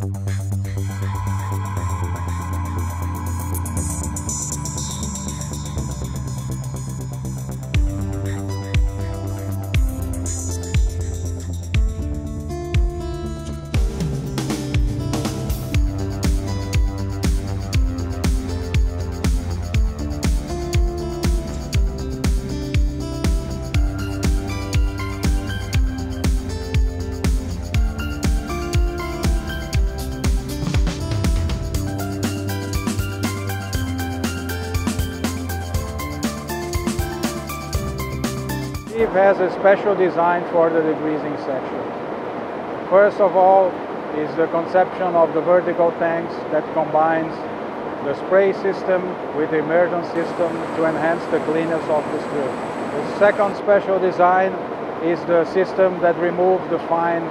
Bye. Fives has a special design for the degreasing section. First of all is the conception of the vertical tanks that combines the spray system with the immersion system to enhance the cleanness of the spill. The second special design is the system that removes the fine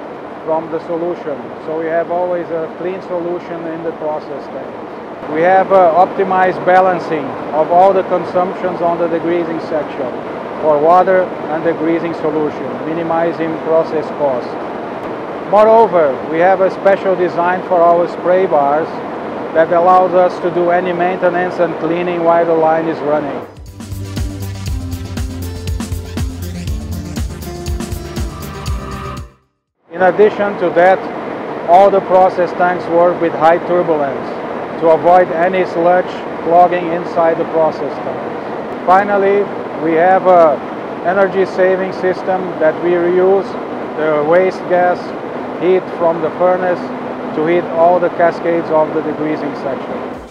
from the solution. So we have always a clean solution in the process tank. We have uh, optimized balancing of all the consumptions on the degreasing section for water and degreasing solution, minimizing process cost. Moreover, we have a special design for our spray bars that allows us to do any maintenance and cleaning while the line is running. In addition to that, all the process tanks work with high turbulence to avoid any sludge clogging inside the process tanks. Finally, we have a energy saving system that we reuse the waste gas heat from the furnace to heat all the cascades of the degreasing section.